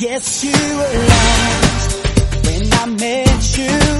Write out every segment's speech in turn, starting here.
guess you were lost when I met you.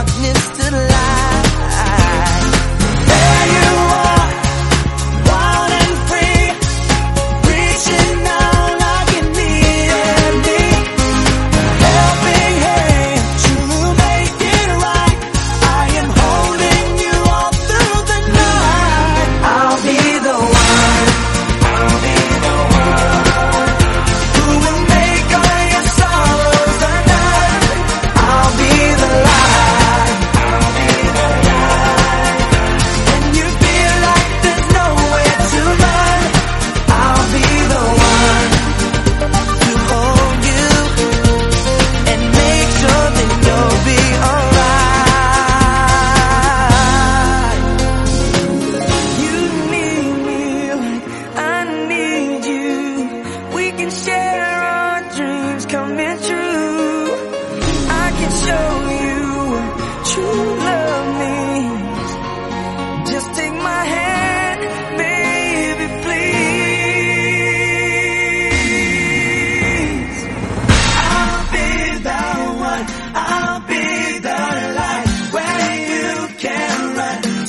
darkness to light.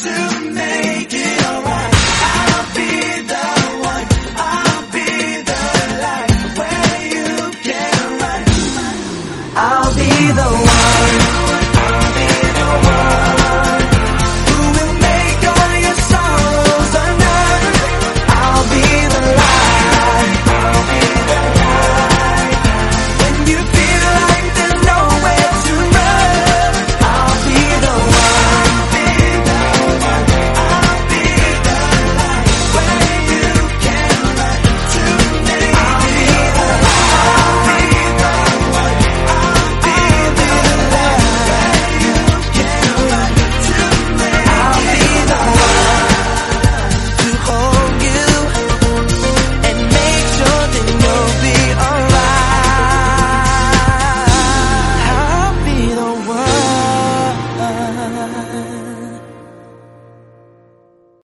to